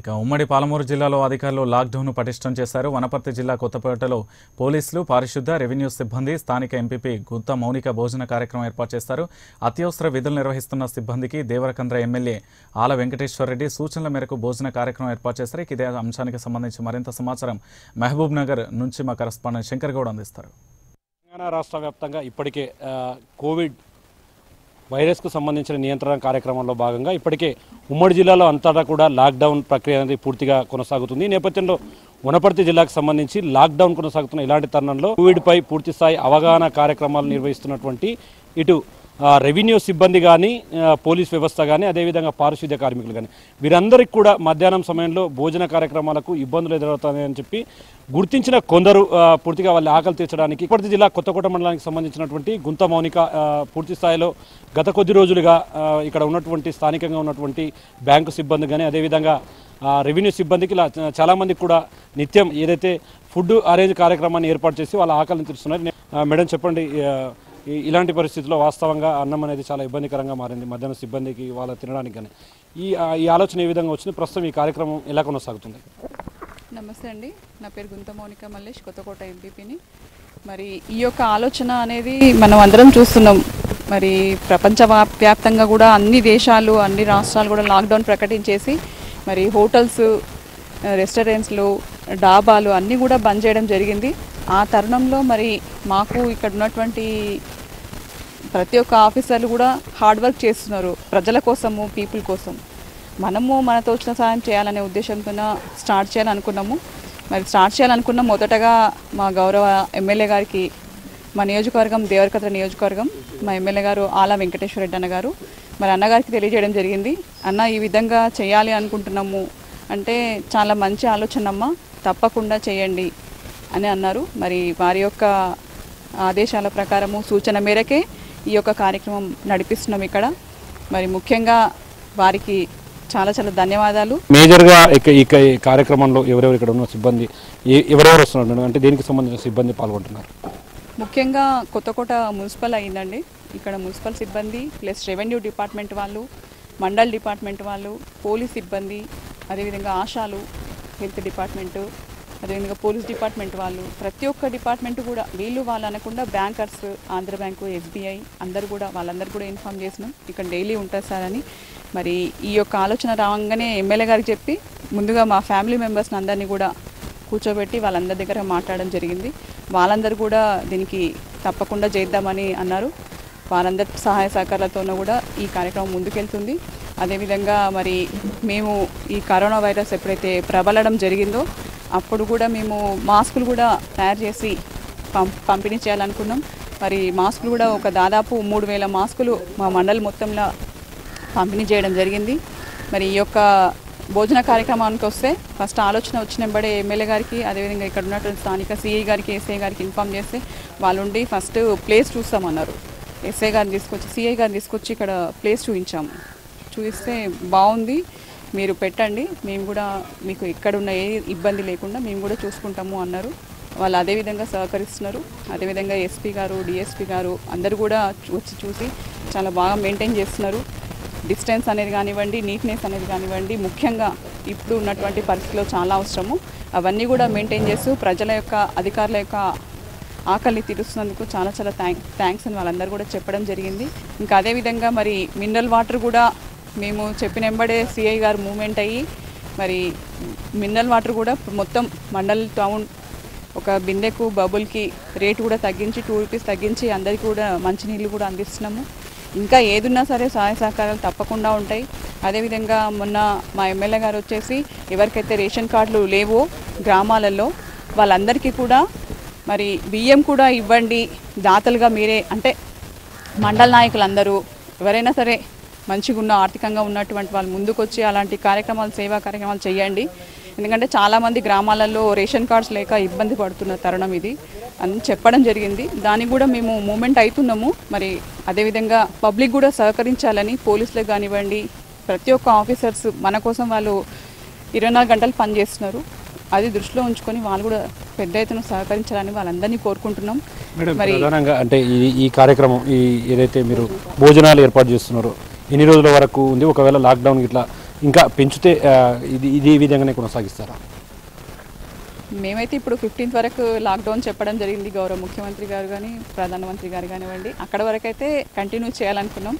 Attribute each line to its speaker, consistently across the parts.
Speaker 1: ఇక ఉమ్మడి పాలమూరు జిల్లాలో అధికారులు లాక్డౌన్ను పటిష్టం చేశారు. వనపర్తి జిల్లా కొత్తపేటలో పోలీసులు పారిశుద్ధ రెవెన్యూ సిబ్బంది స్థానిక ఎంపీపీ గుత్త మౌనిక భోజన కార్యక్రమం ఏర్పాటు చేశారు. అత్యవసర విధులు నిర్వహిస్తున్న సిబ్బందికి దేవరకంద్ర ఎమ్మెల్యే ఆల వెంకటేశ్వర రెడ్డి సూచనల మేరకు భోజన కార్యక్రమం ఏర్పాటు చేశారు. ఇదే అంశానికి సంబంధించి మరింత సమాచారం మహబూబ్ నగర్ నుంచి మా కరస్పాండెంట్ శంకర్ గౌడ్ అందిస్తారు.
Speaker 2: తెలంగాణ రాష్ట్ర వ్యాప్తంగా ఇప్పటికే కోవిడ్ వైరస్కు సంబంధించిన నియంత్రణ కార్యక్రమంలో భాగంగా ఇప్పటికే ఉమ్మడి జిల్లాలో అంతటా కూడా లాక్డౌన్ ప్రక్రియ అనేది పూర్తిగా కొనసాగుతుంది. ఈ నేపథ్యంలో వనపర్తి జిల్లాకు సంబంధించి లాక్డౌన్ కొనసాగుతున్న ఇలాంటి తరుణంలో కోవిడ్పై పూర్తిస్థాయి అవగాహన కార్యక్రమాలు నిర్వహిస్తున్నటువంటి ఇటు రెవెన్యూ సిబ్బంది కానీ పోలీస్ వ్యవస్థ కానీ అదేవిధంగా పారిశుద్ధ్య కార్మికులు కానీ వీరందరికీ కూడా మధ్యాహ్నం సమయంలో భోజన కార్యక్రమాలకు ఇబ్బందులు ఎదురవుతాయని చెప్పి గుర్తించిన కొందరు పూర్తిగా వాళ్ళ ఆకలి తీర్చడానికి ఇప్పటి జిల్లా కొత్తకోట మండలానికి సంబంధించినటువంటి గుంత మౌనిక పూర్తి స్థాయిలో గత కొద్ది రోజులుగా ఇక్కడ ఉన్నటువంటి స్థానికంగా ఉన్నటువంటి బ్యాంకు సిబ్బంది కానీ అదేవిధంగా రెవెన్యూ సిబ్బందికి ఇలా చాలామందికి కూడా నిత్యం ఏదైతే ఫుడ్ అరేంజ్ కార్యక్రమాన్ని ఏర్పాటు చేసి వాళ్ళ ఆకలిని తీరుస్తున్నారు మేడం చెప్పండి ఇలాంటి పరిస్థితుల్లో వాస్తవంగా అన్నం అనేది చాలా ఇబ్బందికరంగా మారింది. మధ్యాహ్నం సిబ్బందికి వాళ్ళ తినడానికి కానీ. ఈ ఈ ఆలోచన ఏ విధంగా వచ్చింది? ప్రస్తుతం ఈ కార్యక్రమం ఎలా కొనసాగుతుంది?
Speaker 3: నమస్తే అండి. నా పేరు గుంత మౌనిక మల్లేష్ కొత్తకోట ఎంపీపీని. మరి ఈ యొక్క ఆలోచన అనేది మనం అందరం చూస్తున్నాం. మరి ప్రపంచ వ్యాప్తంగా కూడా అన్ని దేశాలు అన్ని రాష్ట్రాలు కూడా లాక్డౌన్ ప్రకటించేసి మరి హోటల్స్ రెస్టారెంట్స్లు డాబాలు అన్నీ కూడా బంద్ చేయడం జరిగింది. ఆ తరుణంలో మరి మాకు ఇక్కడ ఉన్నటువంటి ప్రతి ఒక్క ఆఫీసర్లు కూడా హార్డ్ వర్క్ చేస్తున్నారు ప్రజల కోసము పీపుల్ కోసం. మనము మనతో వచ్చిన సాయం చేయాలనే ఉద్దేశంతో స్టార్ట్ చేయాలనుకున్నాము. మరి స్టార్ట్ చేయాలనుకున్నాం మొదటగా మా గౌరవ ఎమ్మెల్యే గారికి మా నియోజకవర్గం దేవరకత్ర నియోజకవర్గం మా ఎమ్మెల్యే గారు ఆలా వెంకటేశ్వర రెడ్డి అన్నగారు మరి అన్నగారికి తెలియజేయడం జరిగింది. అన్న ఈ విధంగా చేయాలి అనుకుంటున్నాము అంటే చాలా మంచి ఆలోచన అమ్మ తప్పకుండా చేయండి అని అన్నారు. మరి వారి యొక్క ఆదేశాల ప్రకారము సూచన మేరకే ఈ యొక్క కార్యక్రమం నడిపిస్తున్నాం ఇక్కడ. మరి ముఖ్యంగా వారికి చాలా చాలా ధన్యవాదాలు.
Speaker 2: మేజర్గా ఇక ఇక ఈ కార్యక్రమంలో ఎవరెవరు ఇక్కడ ఉన్న సిబ్బంది ఎవరెవరు వస్తున్నారు? అంటే దేనికి సంబంధించిన సిబ్బంది పాల్గొంటున్నారు?
Speaker 3: ముఖ్యంగా కొత్తకోట మున్సిపల్ అయిందండి. ఇక్కడ మున్సిపల్ సిబ్బంది ప్లస్ రెవెన్యూ డిపార్ట్మెంట్ వాళ్ళు మండల్ డిపార్ట్మెంట్ వాళ్ళు పోలీస్ సిబ్బంది అదేవిధంగా ఆశాలు హెల్త్ డిపార్ట్మెంటు అదేవిధంగా పోలీస్ డిపార్ట్మెంట్ వాళ్ళు ప్రతి ఒక్క డిపార్ట్మెంట్ కూడా వీళ్ళు వాళ్ళు అనకుండా బ్యాంకర్స్ ఆంధ్ర బ్యాంకు ఎస్బీఐ అందరు కూడా వాళ్ళందరూ కూడా ఇన్ఫామ్ చేసినాం ఇక్కడ డైలీ ఉంటారు సార్ అని. మరి ఈ యొక్క ఆలోచన రావంగానే ఎమ్మెల్యే గారికి చెప్పి ముందుగా మా ఫ్యామిలీ మెంబర్స్ని అందరినీ కూడా కూర్చోబెట్టి వాళ్ళందరి దగ్గర మాట్లాడడం జరిగింది. వాళ్ళందరూ కూడా దీనికి తప్పకుండా చేద్దామని అన్నారు. వారందరి సహాయ సహకారాలతోనూ కూడా ఈ కార్యక్రమం ముందుకెళ్తుంది. అదేవిధంగా మరి మేము ఈ కరోనా వైరస్ ఎప్పుడైతే ప్రబలడం జరిగిందో అప్పుడు కూడా మేము మాస్కులు కూడా తయారు చేసి పం పంపిణీ చేయాలనుకున్నాం. మరి మాస్కులు కూడా ఒక దాదాపు మూడు వేల మాస్కులు మా మండలి మొత్తంలో పంపిణీ చేయడం జరిగింది. మరి ఈ యొక్క భోజన కార్యక్రమానికి వస్తే ఫస్ట్ ఆలోచన వచ్చిన బడే ఎమ్మెల్యే గారికి అదేవిధంగా ఇక్కడ ఉన్నటువంటి స్థానిక సిఐ గారికి ఎస్ఐ గారికి ఇన్ఫామ్ చేస్తే వాళ్ళు ఉండి ఫస్ట్ ప్లేస్ చూస్తామన్నారు. ఎస్ఐ గారిని తీసుకొచ్చి సిఐ గారిని తీసుకొచ్చి ఇక్కడ ప్లేస్ చూపించాము. చూపిస్తే బాగుంది. మీరు పెట్టండి. మేము కూడా మీకు ఎక్కడున్న ఏ ఇబ్బంది లేకుండా మేము కూడా చూసుకుంటాము అన్నారు. వాళ్ళు అదేవిధంగా సహకరిస్తున్నారు. అదేవిధంగా ఎస్పీ గారు డిఎస్పీ గారు అందరూ కూడా వచ్చి చూసి చాలా బాగా మెయింటైన్ చేస్తున్నారు. డిస్టెన్స్ అనేది కానివ్వండి నీట్నెస్ అనేది కానివ్వండి ముఖ్యంగా ఇప్పుడు ఉన్నటువంటి పరిస్థితిలో చాలా అవసరము. అవన్నీ కూడా మెయింటైన్ చేస్తూ ప్రజల యొక్క అధికారుల యొక్క ఆకలిని తీరుస్తున్నందుకు చాలా చాలా థ్యాంక్ థ్యాంక్స్ అని వాళ్ళందరూ కూడా చెప్పడం జరిగింది. ఇంకా అదేవిధంగా మరి మినరల్ వాటర్ కూడా మేము చెప్పిన వెంబడే సిఐ గారు మూమెంట్ అయ్యి మరి మినరల్ వాటర్ కూడా మొత్తం మండల్ టౌన్ ఒక బిందెకు బబుల్కి రేటు కూడా తగ్గించి టూ రూపీస్ తగ్గించి అందరికీ కూడా మంచినీళ్ళు కూడా అందిస్తున్నాము. ఇంకా ఏదున్నా సరే సహాయ సహకారాలు తప్పకుండా ఉంటాయి. అదేవిధంగా మొన్న మా ఎమ్మెల్యే గారు వచ్చేసి ఎవరికైతే రేషన్ కార్డులు లేవో గ్రామాలలో వాళ్ళందరికీ కూడా మరి బియ్యం కూడా ఇవ్వండి దాతలుగా మీరే అంటే మండల నాయకులందరూ ఎవరైనా సరే మంచిగా ఉన్న ఆర్థికంగా ఉన్నటువంటి వాళ్ళు ముందుకొచ్చి అలాంటి కార్యక్రమాలు సేవా కార్యక్రమాలు చేయండి. ఎందుకంటే చాలామంది గ్రామాలలో రేషన్ కార్డ్స్ లేక ఇబ్బంది పడుతున్న తరుణం ఇది. అని చెప్పడం జరిగింది. దానికి కూడా మేము మూమెంట్ అవుతున్నాము. మరి అదేవిధంగా పబ్లిక్ కూడా సహకరించాలని పోలీసులకు కానివ్వండి ప్రతి ఒక్క ఆఫీసర్స్ మన కోసం వాళ్ళు ఇరవై నాలుగు గంటలు పనిచేస్తున్నారు. అది దృష్టిలో ఉంచుకొని వాళ్ళు కూడా పెద్ద ఎత్తున సహకరించాలని వాళ్ళందరినీ కోరుకుంటున్నాం. మరి
Speaker 2: ప్రధానంగా అంటే ఈ ఈ కార్యక్రమం ఈ ఏదైతే మీరు భోజనాలు ఏర్పాటు చేస్తున్నారో ఎన్ని రోజుల వరకు ఉంది? ఒకవేళ లాక్డౌన్ ఇట్లా ఇంకా పెంచితే ఇది ఇది ఈ విధంగానే కొనసాగిస్తారా?
Speaker 3: మేమైతే ఇప్పుడు ఫిఫ్టీన్త్ వరకు లాక్డౌన్ చెప్పడం జరిగింది గౌరవ ముఖ్యమంత్రి గారు కానీ ప్రధానమంత్రి గారు కానివ్వండి. అక్కడ వరకు అయితే కంటిన్యూ చేయాలనుకున్నాం.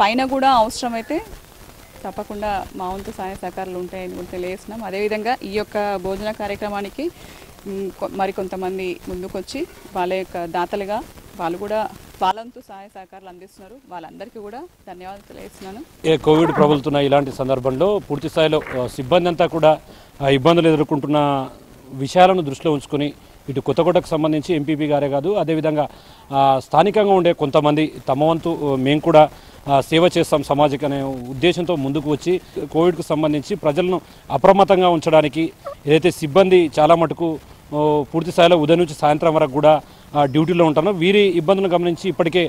Speaker 3: పైన కూడా అవసరమైతే తప్పకుండా మా వంతు సహాయ సహకారాలు ఉంటాయని కూడా తెలియజేస్తున్నాం. అదేవిధంగా ఈ యొక్క భోజన కార్యక్రమానికి మరికొంతమంది ముందుకొచ్చి వాళ్ళ యొక్క దాతలుగా వాళ్ళు కూడా వాళ్ళంతా సహాయ సహకారాలు అందిస్తున్నారు. వాళ్ళందరికీ కూడా ధన్యవాదాలు తెలియజేస్తున్నాను.
Speaker 2: ఏ కోవిడ్ ప్రబలుతున్న ఇలాంటి సందర్భంలో పూర్తి స్థాయిలో సిబ్బంది అంతా కూడా ఇబ్బందులు ఎదుర్కొంటున్న విషయాలను దృష్టిలో ఉంచుకొని ఇటు కొత్తకోటకు సంబంధించి ఎంపీపీ గారే కాదు అదేవిధంగా స్థానికంగా ఉండే కొంతమంది తమ వంతు మేము కూడా సేవ చేస్తాం సమాజిక అనే ఉద్దేశంతో ముందుకు వచ్చి కోవిడ్కు సంబంధించి ప్రజలను అప్రమత్తంగా ఉంచడానికి ఏదైతే సిబ్బంది చాలా మటుకు పూర్తి స్థాయిలో ఉదయం నుంచి సాయంత్రం వరకు కూడా డ్యూటీలో ఉంటాను. వీరి ఇబ్బందులను గమనించి ఇప్పటికే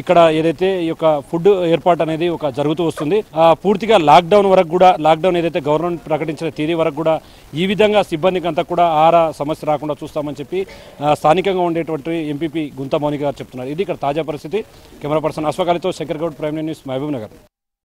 Speaker 2: ఇక్కడ ఏదైతే ఈ యొక్క ఫుడ్ ఏర్పాటు అనేది ఒక జరుగుతూ వస్తుంది. ఆ, పూర్తిగా లాక్డౌన్ వరకు కూడా లాక్డౌన్ ఏదైతే గవర్నమెంట్ ప్రకటించిన తేదీ వరకు కూడా ఈ విధంగా సిబ్బందికి అంతా కూడా ఆహార సమస్య రాకుండా చూస్తామని చెప్పి స్థానికంగా ఉండేటువంటి ఎంపీపీ గుంతా మౌనిక గారు చెప్తున్నారు. ఇది ఇక్కడ తాజా పరిస్థితి. కెమెరా పర్సన్ అశ్వకాలితో శంకర్ గౌడ్ ప్రైమ్ న్యూస్ మహబూబ్ నగర్.